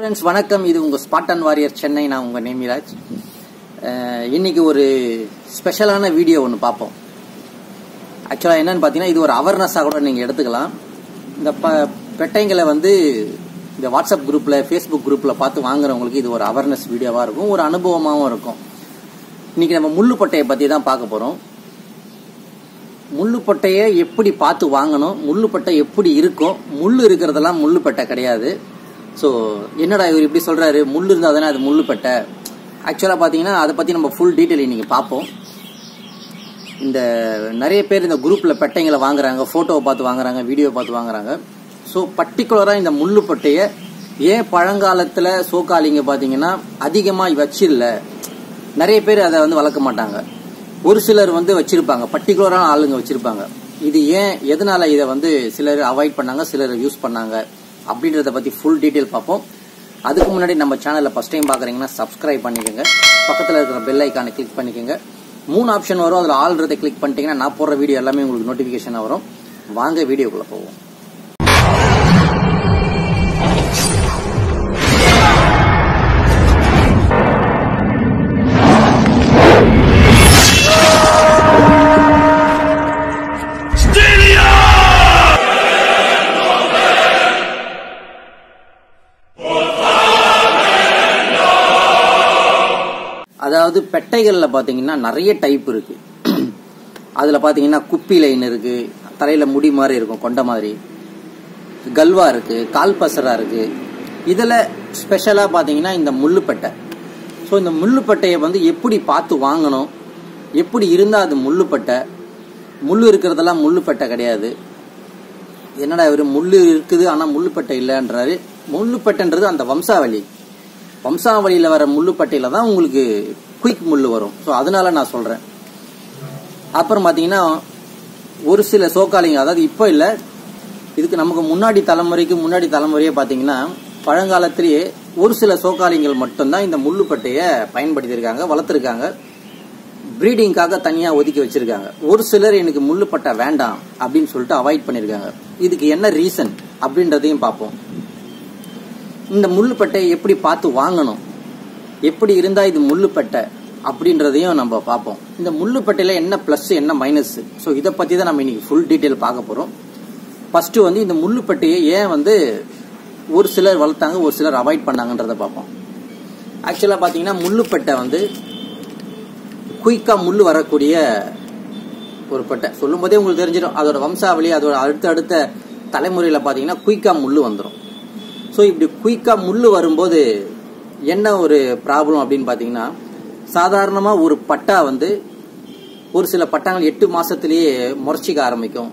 Friends வணக்கம். இது உங்கள் ஸ்பாட்டன் வாரியர் சென்னை. நான் உங்கள் நேமிராஜ். இன்னைக்கு ஒரு ஸ்பெஷலான வீடியோ ஒன்று பார்ப்போம். ஆக்சுவலாக என்னன்னு பார்த்தீங்கன்னா இது ஒரு அவேர்னஸாக கூட நீங்கள் எடுத்துக்கலாம். இந்த ப பெட்டைங்களை வந்து இந்த வாட்ஸ்அப் குரூப்பில் ஃபேஸ்புக் குரூப்பில் பார்த்து வாங்குறவங்களுக்கு இது ஒரு அவேர்னஸ் வீடியோவாக இருக்கும். ஒரு அனுபவமாகவும் இருக்கும். இன்னைக்கு நம்ம முள்ளுப்பட்டையை பற்றி தான் பார்க்க போகிறோம் முள்ளுப்பட்டையை எப்படி பார்த்து வாங்கணும்? முள்ளுப்பட்டை எப்படி இருக்கும் முள் இருக்கிறதெல்லாம் முள்ளுப்பட்டை கிடையாது. ஸோ என்னடா இவர் இப்படி சொல்கிறாரு முள் இருந்தால் தானே அது முள்ளுப்பட்டை. ஆக்சுவலாக பார்த்தீங்கன்னா அதை பற்றி நம்ம ஃபுல் டீட்டெயில் இன்றைக்கி பார்ப்போம் இந்த நிறைய பேர் இந்த குரூப்பில் பெட்டைங்களை வாங்குறாங்க ஃபோட்டோவை பார்த்து வாங்குறாங்க வீடியோ பார்த்து வாங்குறாங்க. ஸோ பர்டிகுலராக இந்த முள்ளுப்பட்டையை ஏன் பழங்காலத்தில் சோக்காலிங்க பார்த்தீங்கன்னா அதிகமாக வச்சிடல நிறைய பேர் அதை வந்து வளர்க்க மாட்டாங்க. ஒரு சிலர் வந்து வச்சுருப்பாங்க. பர்டிகுலரான ஆளுங்க வச்சுருப்பாங்க. இது ஏன் எதனால் இதை வந்து சிலர் அவாய்ட் பண்ணாங்க சிலர் யூஸ் பண்ணாங்க? அப்படின்றத பத்தி ஃபுல் டீட்டெயில் பார்ப்போம். அதுக்கு முன்னாடி நம்ம சேனலில் ஃபர்ஸ்ட் டைம் பார்க்குறீங்கன்னா சப்ஸ்கிரைப் பண்ணிக்கோங்க. பக்கத்தில் இருக்கிற பெல் ஐக்கானை கிளிக் பண்ணிக்கோங்க. மூணு ஆப்ஷன் வரும். அதில் ஆல்றதை கிளிக் பண்ணிட்டீங்கன்னா நான் போடுற வீடியோ எல்லாமே உங்களுக்கு நோட்டிஃபிகேஷன் வரும். வாங்க வீடியோக்குள்ளே போவோம். அதாவது பெட்டைகளில் பார்த்தீங்கன்னா நிறைய டைப் இருக்கு. அதில் பார்த்தீங்கன்னா குப்பி லைன் இருக்கு. தலையில் முடி மாதிரி இருக்கும் கொண்ட மாதிரி. கல்வா இருக்கு கால்பசரா இருக்கு. இதில் ஸ்பெஷலாக பார்த்தீங்கன்னா இந்த முள்ளுப்பட்டை ஸோ இந்த முள்ளுப்பட்டையை வந்து எப்படி பார்த்து வாங்கணும்? எப்படி இருந்தால் அது முள்ளுப்பட்டை முள் இருக்கிறதெல்லாம் முள்ளுப்பட்டை கிடையாது. என்னடா இவர் முள் இருக்குது ஆனால் முள்ளுப்பட்டை இல்லைன்றாரு. முள்ளுப்பட்டைன்றது அந்த வம்சாவளி. வம்சாவளியில் வர முள்ளுப்பட்டையில் தான் உங்களுக்கு குயிக் முள் வரும். ஸோ அதனால நான் சொல்கிறேன் அப்புறம் பார்த்தீங்கன்னா ஒரு சில சோக்காலிங்க அதாவது இப்போ இல்லை இதுக்கு நமக்கு முன்னாடி தலைமுறைக்கு முன்னாடி தலைமுறையே பார்த்தீங்கன்னா பழங்காலத்திலேயே ஒரு சில சோக்காலிங்கள் மட்டும்தான் இந்த முள்ளுப்பட்டையை பயன்படுத்தியிருக்காங்க வளர்த்துருக்காங்க. ப்ரீடிங்காக தனியாக ஒதுக்கி வச்சிருக்காங்க. ஒரு சிலர் எனக்கு முள்ளுப்பட்டை வேண்டாம் அப்படின்னு சொல்லிட்டு அவாய்ட் பண்ணியிருக்காங்க. இதுக்கு என்ன ரீசன் அப்படின்றதையும் பார்ப்போம். இந்த முள்ளுப்பட்டையை எப்படி பார்த்து வாங்கணும்? எப்படி இருந்தா இது முள்ளுப்பட்டை அப்படின்றதையும் நம்ம பார்ப்போம். இந்த முள்ளுப்பட்டையில என்ன பிளஸ் என்ன மைனஸ் ஸோ இதை பத்தி தான் நம்ம இன்னைக்கு ஃபுல் டீட்டெயில் பார்க்க போறோம். ஃபர்ஸ்ட் வந்து இந்த முள்ளுப்பட்டையை ஏன் வந்து ஒரு சிலர் வளர்த்தாங்க ஒரு சிலர் அவாய்ட் பண்ணாங்கன்றத பார்ப்போம். ஆக்சுவலாக பார்த்தீங்கன்னா முள்ளுப்பட்டை வந்து குயிக்கா முள் வரக்கூடிய ஒரு பட்டை. சொல்லும் போதே உங்களுக்கு தெரிஞ்சிடும். அதோட வம்சாவளி அதோட அடுத்த அடுத்த தலைமுறையில் பார்த்தீங்கன்னா குயிக்காக முள் வந்துடும் ஸோ இப்படி குயிக்காக முள் வரும்போது என்ன ஒரு ப்ராப்ளம் அப்படின்னு பார்த்தீங்கன்னா சாதாரணமாக ஒரு பட்டா வந்து ஒரு சில பட்டாங்கள் எட்டு மாதத்துலேயே முறைச்சிக்க ஆரம்பிக்கும்.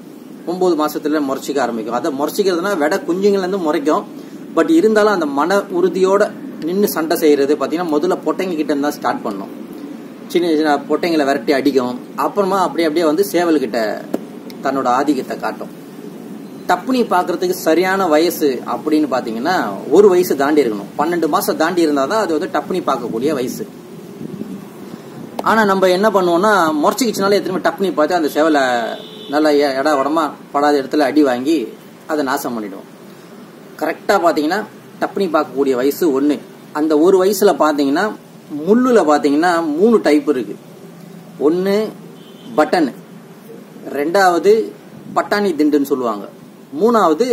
ஒம்பது மாதத்துல முறைச்சிக்க ஆரம்பிக்கும். அதை முறைச்சிக்கிறதுனா விட குஞ்சுங்கள்லேருந்து முறைக்கும். பட் இருந்தாலும் அந்த மன உறுதியோட நின்று சண்டை செய்கிறது பார்த்தீங்கன்னா முதல்ல பொட்டைங்க கிட்ட இருந்தால் ஸ்டார்ட் பண்ணும். சின்ன சின்ன பொட்டைங்களை விரட்டி அடிக்கும். அப்புறமா அப்படியே அப்படியே வந்து சேவல்கிட்ட தன்னோட ஆதிக்கத்தை காட்டும். டப்புனி பார்க்கறதுக்கு சரியான வயசு அப்படின்னு பார்த்தீங்கன்னா ஒரு வயசு தாண்டி இருக்கணும். பன்னெண்டு மாசம் தாண்டி இருந்தால் தான் அது வந்து டப்புனி பார்க்கக்கூடிய வயசு. ஆனால் நம்ம என்ன பண்ணுவோம்னா முறைச்சிக்கிச்சுனாலே எத்தனை டப்புனி பார்த்து அந்த சேவலை நல்லா இட எடா உடமா படாத இடத்துல அடி வாங்கி அதை நாசம் பண்ணிடுவோம். கரெக்டாக பார்த்தீங்கன்னா டப்புனி பார்க்கக்கூடிய வயசு ஒன்று அந்த ஒரு வயசில் பார்த்தீங்கன்னா முள்ளில் பார்த்தீங்கன்னா மூணு டைப் இருக்கு. ஒன்று பட்டன் ரெண்டாவது பட்டாணி திண்டுன்னு சொல்லுவாங்க. மூணாவது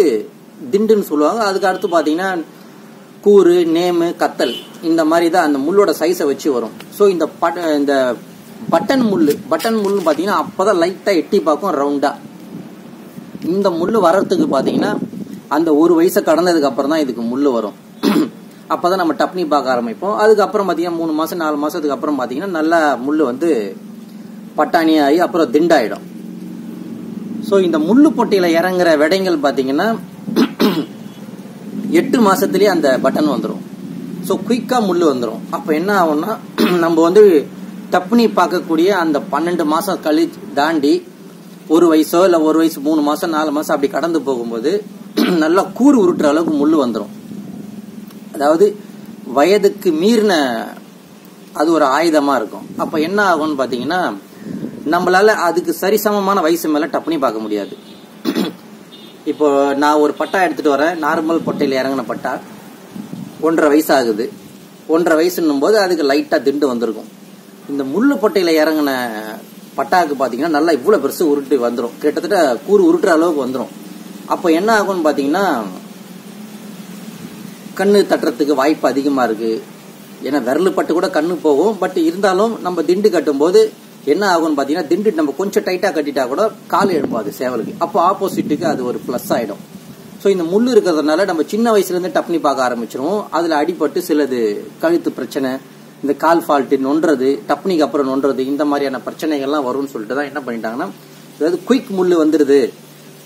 திண்டுன்னு சொல்லுவாங்க. அதுக்கு அடுத்து பார்த்தீங்கன்னா கூறு நேமு கத்தல். இந்த மாதிரி தான் அந்த முள்ளோட சைஸை வச்சு வரும். ஸோ இந்த பட் இந்த பட்டன் முள் பட்டன் முள்னு பார்த்தீங்கன்னா அப்போ தான் லைட்டாக எட்டி பார்க்கும் ரவுண்டாக இந்த முள் வர்றதுக்கு பார்த்தீங்கன்னா அந்த ஒரு வயசை கடந்ததுக்கு அப்புறம் தான் இதுக்கு முள் வரும். அப்பதான் நம்ம டப்னி பார்க்க ஆரம்பிப்போம். அதுக்கப்புறம் பார்த்தீங்கன்னா மூணு மாதம் நாலு மாதத்துக்கு அப்புறம் பார்த்தீங்கன்னா நல்லா முள் வந்து பட்டாணி ஆகி அப்புறம் திண்டாயிடும். ஸோ இந்த முள்ளு பொட்டியில் இறங்குற விடைங்கள் பார்த்தீங்கன்னா எட்டு மாசத்துலேயே அந்த பட்டன் வந்துடும் ஸோ குயிக்காக முள் வந்துடும் அப்போ என்ன ஆகும்னா நம்ம வந்து தப்புனி பார்க்கக்கூடிய அந்த பன்னெண்டு மாதம் கழி தாண்டி ஒரு வயசோ இல்லை ஒரு வயசு மூணு மாதம் நாலு மாதம் அப்படி கடந்து போகும்போது நல்லா கூறு உருட்டுற அளவுக்கு முள் வந்துடும் அதாவது வயதுக்கு மீறின அது ஒரு ஆயுதமாக இருக்கும். அப்போ என்ன ஆகும்னு பார்த்தீங்கன்னா நம்மளால அதுக்கு சரிசமமான வயசு மேல டப்புனி பார்க்க முடியாது. இப்போ நான் ஒரு பட்டா எடுத்துட்டு வரேன். நார்மல் பொட்டையில் இறங்கின பட்டா. ஒன்றரை வயசு ஆகுது ஒன்றரை வயசுன்னும் போது அதுக்கு லைட்டாக திண்டு வந்திருக்கும். இந்த முள்ளு பொட்டையில் இறங்கின பட்டாவுக்கு பார்த்தீங்கன்னா நல்லா இவ்வளோ பெருசு உருட்டு வந்துடும் கிட்டத்தட்ட கூறு உருட்டுற அளவுக்கு வந்துடும் அப்போ என்ன ஆகும்னு பார்த்தீங்கன்னா கண்ணு தட்டுறதுக்கு வாய்ப்பு அதிகமாக இருக்குது ஏன்னா விரல் பட்டு கூட கண்ணு போகும். பட் இருந்தாலும் நம்ம திண்டு கட்டும்போது என்ன ஆகும்னு பாத்தீங்கன்னா திண்டு நம்ம கொஞ்சம் டைட்டா கட்டிட்டா கூட கால் எழும்பாது சேவலுக்கு. அப்போ ஆப்போசிட்டுக்கு அது ஒரு ப்ளஸ் ஆயிடும். ஸோ இந்த முள் இருக்கிறதுனால நம்ம சின்ன வயசுல இருந்து டப்னி பார்க்க ஆரம்பிச்சிருவோம். அதுல அடிபட்டு சிலது கழுத்து பிரச்சனை இந்த கால் ஃபால்ட்டு நொன்றது டப்னிக்கு அப்புறம் நொன்றது இந்த மாதிரியான பிரச்சனைகள்லாம் வரும்னு சொல்லிட்டு தான் என்ன பண்ணிட்டாங்கன்னா அதாவது குயிக் முள் வந்துருது.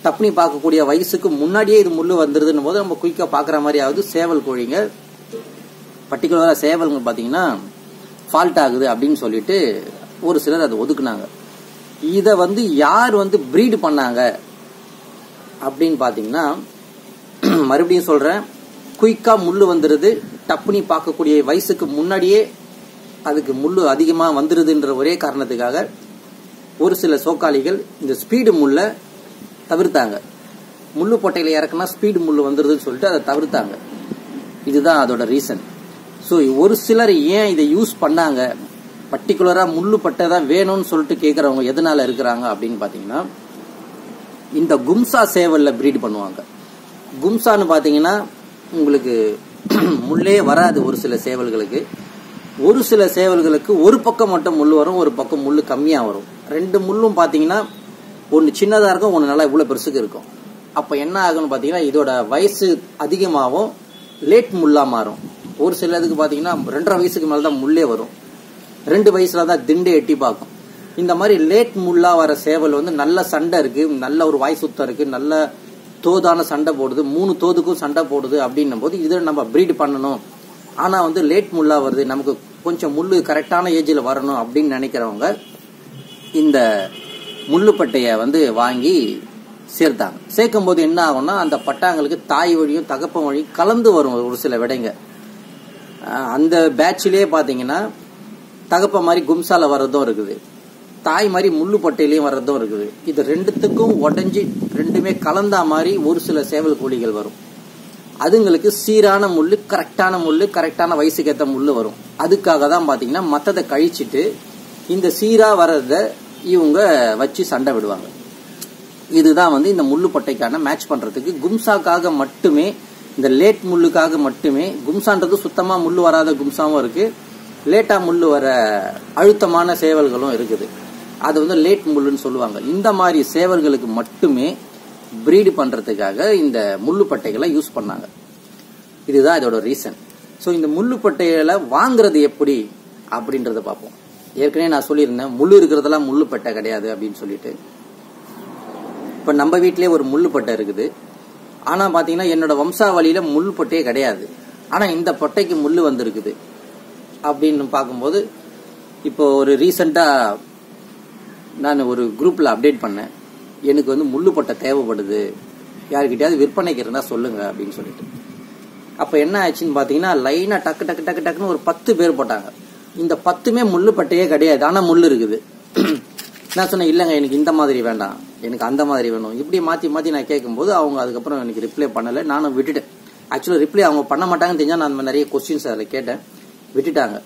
டப்னி பார்க்கக்கூடிய வயசுக்கு முன்னாடியே இது முள் வந்துருதுன்னும் போது நம்ம குயிக்கா பாக்குற மாதிரி ஆகுது. சேவல் கோழிங்க பர்டிகுலரா சேவல்ங்க பாத்தீங்கன்னா ஃபால்ட் ஆகுது அப்படின்னு சொல்லிட்டு ஒரு சிலர் அதை ஒதுக்குனாங்க. இதை வந்து யார் வந்து ப்ரீடு பண்ணாங்க? அப்படின்னு பார்த்தீங்கன்னா மறுபடியும் சொல்கிறேன் குயிக்காக முள் வந்துடுது டப்புனி பார்க்கக்கூடிய வயசுக்கு முன்னாடியே அதுக்கு முள் அதிகமாக வந்துடுதுன்ற ஒரே காரணத்துக்காக ஒரு சில சோக்காளிகள் இந்த ஸ்பீடு முள்ளை தவிர்த்தாங்க. முள்ளு பொட்டையில் இறக்குனா ஸ்பீடு முள்ளு வந்துடுதுன்னு சொல்லிட்டு அதை தவிர்த்தாங்க. இதுதான் அதோட ரீசன் ஸோ ஒரு சிலர் ஏன் இதை யூஸ் பண்ணாங்க? பர்டிகுலராக முள்ளு பட்டை தான் வேணும்னு சொல்லிட்டு கேட்குறவங்க எதனால இருக்கிறாங்க அப்படின்னு பார்த்தீங்கன்னா இந்த கும்சா சேவலில் ப்ரீட் பண்ணுவாங்க. கும்சான்னு பார்த்தீங்கன்னா உங்களுக்கு முள்ளே வராது ஒரு சில சேவல்களுக்கு. ஒரு சில சேவல்களுக்கு ஒரு பக்கம் மட்டும் முள் வரும் ஒரு பக்கம் முள் கம்மியாக வரும். ரெண்டு முள்ளும் பார்த்தீங்கன்னா ஒன்று சின்னதாக இருக்கும் ஒன்று நல்லா இவ்வளோ பெருசுக்கு இருக்கும். அப்போ என்ன ஆகும்னு பார்த்தீங்கன்னா இதோட வயசு அதிகமாகவும் லேட் முள்ளாக மாறும். ஒரு சிலதுக்கு பார்த்தீங்கன்னா ரெண்டரை வயசுக்கு மேலே தான் முள்ளே வரும். ரெண்டு வயசுல தான் திண்டை எட்டி பார்க்கும். இந்த மாதிரி லேட் முள்ளா வர சேவல் வந்து நல்ல சண்டை இருக்கு நல்ல ஒரு வாய் சுத்தம் இருக்கு நல்ல தோதான சண்டை போடுது மூணு தோதுக்கும் சண்டை போடுது அப்படின்னும் போது இதை நம்ம ப்ரீட் பண்ணணும். ஆனா வந்து லேட் முள்ளா வருது நமக்கு கொஞ்சம் முள்ளு கரெக்டான ஏஜில் வரணும் அப்படின்னு நினைக்கிறவங்க இந்த முள்ளுப்பட்டைய வந்து வாங்கி சேர்த்தாங்க. சேர்க்கும் போது என்ன ஆகும்னா அந்த பட்டாங்களுக்கு தாய் வழியும் தகப்பன் வழியும் கலந்து வரும் ஒரு சில விடைங்க. அந்த பேட்சிலே பார்த்தீங்கன்னா தகப்ப மாதிரி கும்சால வர்றதும் இருக்குது. தாய் மாதிரி முள்ளு பட்டையிலையும் வர்றதும் இருக்குது. இது ரெண்டுத்துக்கும் உடஞ்சி ரெண்டுமே கலந்தா மாதிரி ஒரு சில சேவல் கோழிகள் வரும். அதுங்களுக்கு சீரான முள் கரெக்டான முள் கரெக்டான வயசுக்கேற்ற முள் முள்ளு வரும். அதுக்காக தான் பார்த்தீங்கன்னா மற்றதை கழிச்சிட்டு இந்த சீராக வர்றத இவங்க வச்சு சண்டை விடுவாங்க. இதுதான் வந்து இந்த முள்ளு பட்டைக்கான மேட்ச் பண்ணுறதுக்கு கும்சாக்காக மட்டுமே இந்த லேட் முள்ளுக்காக மட்டுமே கும்சான்றது சுத்தமாக முள் வராத கும்சாவும் இருக்குது லேட்டாக முள் வர அழுத்தமான சேவல்களும் இருக்குது. அது வந்து லேட் முள்ளுன்னு சொல்லுவாங்க. இந்த மாதிரி சேவல்களுக்கு மட்டுமே ப்ரீடு பண்ணுறதுக்காக இந்த முள்ளுப்பட்டைகளை யூஸ் பண்ணாங்க. இதுதான் இதோட ரீசன் ஸோ இந்த முள்ளுப்பட்டைகளை வாங்குறது எப்படி அப்படின்றத பார்ப்போம். ஏற்கனவே நான் சொல்லியிருந்தேன் முள் இருக்கிறதெல்லாம் முள்ளுப்பட்டை கிடையாது அப்படின்னு சொல்லிட்டு. இப்போ நம்ம வீட்டிலே ஒரு முள்ளுப்பட்டை இருக்குது. ஆனால் பார்த்தீங்கன்னா என்னோட வம்சாவளியில் முள் பட்டையே கிடையாது. ஆனால் இந்த பட்டைக்கு முள் வந்திருக்குது. அப்படின்னு பார்க்கும்போது இப்போ ஒரு ரீசண்டாக நான் ஒரு குரூப்பில் அப்டேட் பண்ணேன். எனக்கு வந்து முள்ளு பட்டை தேவைப்படுது. யாருக்கிட்டையாவது விற்பனைக்கு இருந்தால் சொல்லுங்கள் அப்படின்னு சொல்லிட்டு. அப்போ என்ன ஆச்சுன்னு பார்த்தீங்கன்னா லைனாக டக்கு டக்கு டக்கு டக்குன்னு ஒரு பத்து பேர் போட்டாங்க. இந்த பத்துமே முள்ளுப்பட்டையே கிடையாது. ஆனால் முள் இருக்குது. நான் சொன்னேன் இல்லைங்க எனக்கு இந்த மாதிரி வேண்டாம். எனக்கு அந்த மாதிரி வேணும். இப்படி மாற்றி மாற்றி நான் கேட்கும்போது அவங்க அதுக்கப்புறம் எனக்கு ரிப்ளை பண்ணலை. நானும் விட்டுட்டேன். ஆக்சுவலாக ரிப்ளை அவங்க பண்ண மாட்டாங்கன்னு தெரிஞ்சால் நான் அந்த மாதிரி நிறைய கொஸ்டின்ஸ் அதில் கேட்டேன். விட்டுட்டாங்க.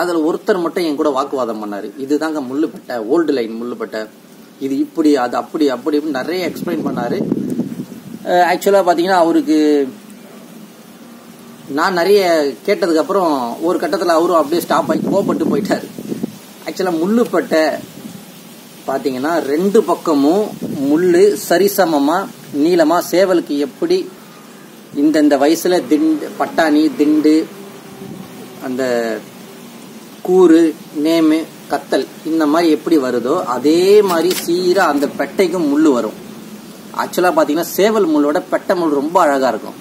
அதில் ஒருத்தர் மட்டும் என் கூட வாக்குவாதம் பண்ணார். இதுதாங்க முள்ளுப்பட்டை ஓல்டு லைன் முள்ளுப்பட்டை. இது இப்படி அது அப்படி அப்படி நிறைய எக்ஸ்பிளைன் பண்ணார். ஆக்சுவலாக பார்த்தீங்கன்னா அவருக்கு நான் நிறைய கேட்டதுக்கப்புறம் ஒரு கட்டத்தில் அவரும் அப்படியே ஸ்டாப் ஆகி கோபப்பட்டு போயிட்டார். ஆக்சுவலாக முள்ளுப்பட்டை பார்த்தீங்கன்னா ரெண்டு பக்கமும் முள் சரிசமமாக நீளமாக சேவலுக்கு எப்படி இந்தந்த வயசில் திண்டு பட்டாணி திண்டு அந்த கூறு நேமு கத்தல் இந்த மாதிரி எப்படி வருதோ அதே மாதிரி சீராக அந்த பெட்டைக்கும் முள் வரும். ஆக்சுவலாக பார்த்தீங்கன்னா சேவல் முள்ளோட பெட்டை முள் ரொம்ப அழகாக இருக்கும்.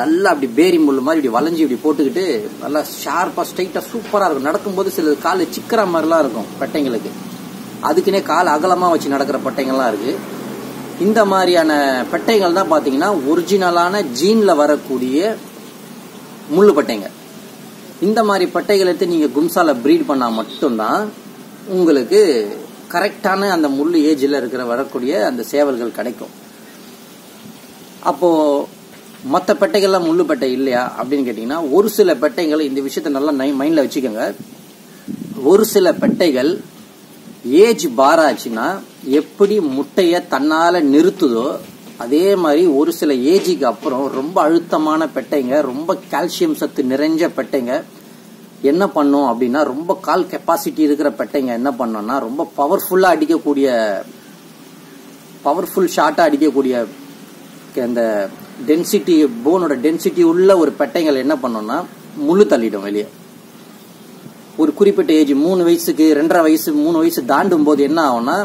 நல்லா அப்படி பேரி முள் மாதிரி இப்படி வளைஞ்சு இப்படி போட்டுக்கிட்டு நல்லா ஷார்ப்பாக ஸ்ட்ரைட்டாக சூப்பராக இருக்கும். நடக்கும்போது சில கால் சிக்கிற மாதிரிலாம் இருக்கும் பெட்டைங்களுக்கு. அதுக்குன்னே கால் அகலமாக வச்சு நடக்கிற பெட்டைங்கள்லாம் இருக்குது இந்த மாதிரியான பெட்டைகள் தான் பார்த்தீங்கன்னா ஒரிஜினலான ஜீனில் வரக்கூடிய முள்ளு பட்டைங்க. இந்த மாதிரி பட்டைகளை எடுத்து நீங்கள் கும்சால ப்ரீட் பண்ணால் மட்டும்தான் உங்களுக்கு கரெக்டான அந்த முள் ஏஜில் இருக்கிற வரக்கூடிய அந்த சேவல்கள் கிடைக்கும். அப்போது மற்ற பெட்டைகள்லாம் முள்ளு பெட்டை இல்லையா அப்படின்னு கேட்டிங்கன்னா ஒரு சில பெட்டைகள் இந்த விஷயத்த நல்லா நை மைண்டில் வச்சுக்கோங்க. ஒரு சில பெட்டைகள் ஏஜ் பாராச்சுன்னா எப்படி முட்டையை தன்னால் நிறுத்துதோ அதே மாதிரி ஒரு சில ஏஜுக்கு அப்புறம் ரொம்ப அழுத்தமான பெட்டைங்க ரொம்ப கால்சியம் சத்து நிறைஞ்ச பெட்டைங்க. என்ன பண்ணும் அப்படின்னா ரொம்ப கால் கெப்பாசிட்டி இருக்கிற பெட்டைங்க என்ன பண்ணோம்னா ரொம்ப பவர்ஃபுல்லாக அடிக்கக்கூடிய பவர்ஃபுல் ஷாட்டாக அடிக்கக்கூடிய அந்த டென்சிட்டி போனோட டென்சிட்டி உள்ள ஒரு பெட்டைகள் என்ன பண்ணோம்னா முழு தள்ளிடும் வெளியே. ஒரு குறிப்பிட்ட ஏஜ் மூணு வயசுக்கு ரெண்டரை வயசு மூணு வயசு தாண்டும் போது என்ன ஆகும்னா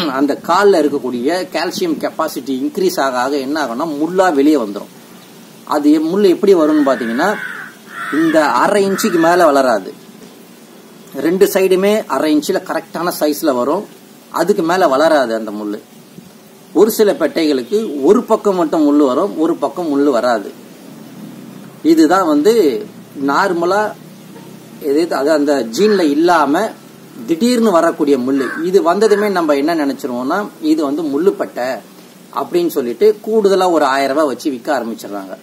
அந்த காலில் இருக்கக்கூடிய கால்சியம் கெப்பாசிட்டி இன்க்ரீஸ் ஆக ஆக என்ன ஆகும்னா முள்ளாக வெளியே வந்துடும் அது முள் எப்படி வரும்னு பார்த்தீங்கன்னா இந்த அரை இன்ச்சுக்கு மேலே வளராது. ரெண்டு சைடுமே அரை இன்ச்சில் கரெக்டான சைஸில் வரும். அதுக்கு மேலே வளராது அந்த முள் ஒரு சில பெட்டைகளுக்கு ஒரு பக்கம் மட்டும் முள் வரும் ஒரு பக்கம் முள் வராது. இதுதான் வந்து நார்மலாக எது அது அந்த ஜீனில் இல்லாமல் திடீர்னு வரக்கூடிய முள் இது வந்ததுமே நம்ம என்ன நினைச்சிருவோம்னா இது வந்து முள்ளுப்பட்டை அப்படின்னு சொல்லிட்டு கூடுதலா ஒரு ஆயிரம் ரூபாய் வச்சு விற்க ஆரம்பிச்சிடுறாங்க.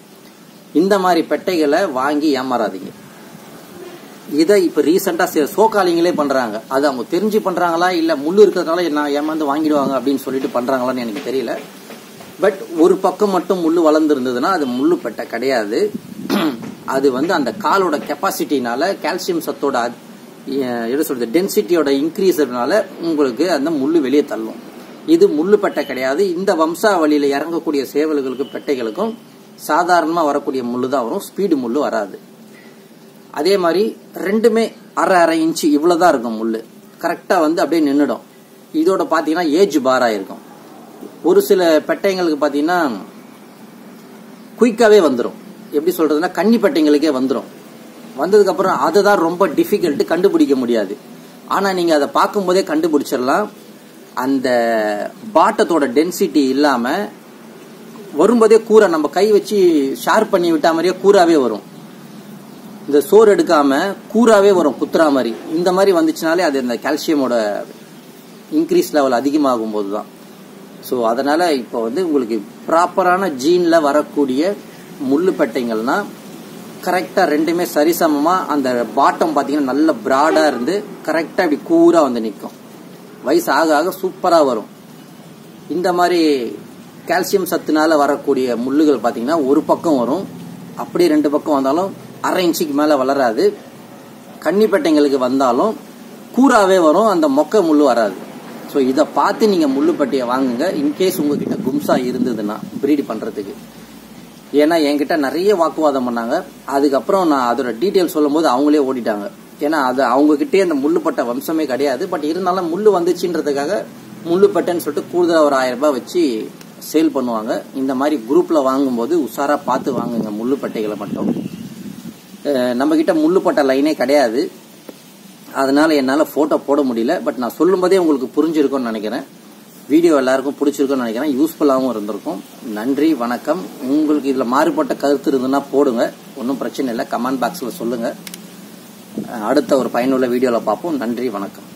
இந்த மாதிரி பெட்டைகளை வாங்கி ஏமாறாதீங்க. இதை இப்போ ரீசெண்டாக சில சோகாலிங்களே பண்ணுறாங்க அது அவங்க தெரிஞ்சு பண்ணுறாங்களா இல்லை முள் இருக்கிறதுனால நான் ஏமாந்து வாங்கிடுவாங்க அப்படின்னு சொல்லிட்டு பண்ணுறாங்களான்னு எனக்கு தெரியல. பட் ஒரு பக்கம் மட்டும் முள் வளர்ந்துருந்ததுன்னா அது முள்ளுப்பட்டை கிடையாது. அது வந்து அந்த காலோட கெப்பாசிட்டினால கால்சியம் சத்தோட என்ன சொல்றது டென்சிட்டியோட இன்க்ரீஸ் உங்களுக்கு அந்த முள்ளு வெளியே தள்ளும். இது முள்ளு பெட்டை கிடையாது. இந்த வம்சாவளியில இறங்கக்கூடிய சேவல்களுக்கு பெட்டைகளுக்கும் சாதாரணமா வரக்கூடிய முள்ளு தான் வரும். ஸ்பீடு முள்ளு வராது. அதே மாதிரி ரெண்டுமே அரை அரை இன்ச்சு இவ்வளவுதான் இருக்கும் முள்ளு. கரெக்டா வந்து அப்படியே நின்றுடும் இதோட பாத்தீங்கன்னா ஏஜ் பாரா இருக்கும் ஒரு சில பெட்டைங்களுக்கு பாத்தீங்கன்னா குயிக்காவே வந்துடும் எப்படி சொல்றதுன்னா கன்னி பெட்டைங்களுக்கே வந்துடும் வந்ததுக்கப்புறம் அதை தான் ரொம்ப டிஃபிகல்ட்டு கண்டுபிடிக்க முடியாது. ஆனால் நீங்கள் அதை பார்க்கும்போதே கண்டுபிடிச்சிடலாம். அந்த பாட்டத்தோட டென்சிட்டி இல்லாமல் வரும்போதே கூரை நம்ம கை வச்சு ஷார்ப் பண்ணி விட்டா மாதிரியே கூறாவே வரும். இந்த சோறு எடுக்காம கூறாவே வரும் குத்துறா மாதிரி. இந்த மாதிரி வந்துச்சுனாலே அது இந்த கால்சியமோட இன்க்ரீஸ் லெவல் அதிகமாகும் போது தான் ஸோ அதனால் இப்போ வந்து உங்களுக்கு ப்ராப்பரான ஜீனில் வரக்கூடிய முள்ளுப்பட்டைங்கள்னால் கரெக்டாக ரெண்டுமே சரிசமமாக அந்த பாட்டம் பார்த்தீங்கன்னா நல்ல ப்ராடாக இருந்து கரெக்டாக இப்படி கூராக வந்து நிற்கும் வயசு ஆக ஆக சூப்பராக வரும். இந்த மாதிரி கால்சியம் சத்துனால வரக்கூடிய முள்ளுகள் பார்த்தீங்கன்னா ஒரு பக்கம் வரும். அப்படியே ரெண்டு பக்கம் வந்தாலும் அரை இன்ச்சுக்கு மேலே வளராது. கன்னிப்பட்டைங்களுக்கு வந்தாலும் கூறாவே வரும் அந்த மொக்க முள்ளு வராது. ஸோ இதை பார்த்து நீங்கள் முள்ளுப்பட்டியை வாங்குங்க. இன்கேஸ் உங்ககிட்ட கும்சா இருந்ததுன்னா ப்ரீட் பண்ணுறதுக்கு ஏன்னா என்கிட்ட நிறைய வாக்குவாதம் பண்ணாங்க. அதுக்கப்புறம் நான் அதோட டீட்டெயில் சொல்லும் போது அவங்களே ஓடிட்டாங்க. ஏன்னா அது அவங்ககிட்டே அந்த முள்ளுப்பட்ட வம்சமே கிடையாது. பட் இருந்தாலும் முள்ளு வந்துச்சுன்றதுக்காக முள்ளுப்பட்டன்னு சொல்லிட்டு கூடுதலாக ஒரு ஆயிரம் ரூபாய் வச்சு சேல் பண்ணுவாங்க. இந்த மாதிரி குரூப்ல வாங்கும்போது உஷாரா பார்த்து வாங்குங்க முள்ளுப்பட்டைகளை மட்டும். நம்ம கிட்ட முள்ளுப்பட்ட லைனே கிடையாது. அதனால என்னால் ஃபோட்டோ போட முடியல. பட் நான் சொல்லும்போதே உங்களுக்கு புரிஞ்சிருக்கும்னு நினைக்கிறேன். வீடியோ எல்லாருக்கும் பிடிச்சிருக்கும்னு நினைக்கிறேன். யூஸ்ஃபுல்லாகவும் இருந்திருக்கும். நன்றி வணக்கம். உங்களுக்கு இதில் மாறுபட்ட கருத்து இருந்ததுன்னா போடுங்க. ஒன்றும் பிரச்சனை இல்லை. கமெண்ட் பாக்ஸில் சொல்லுங்கள் அடுத்த ஒரு பயனுள்ள வீடியோவில் பார்ப்போம். நன்றி வணக்கம்.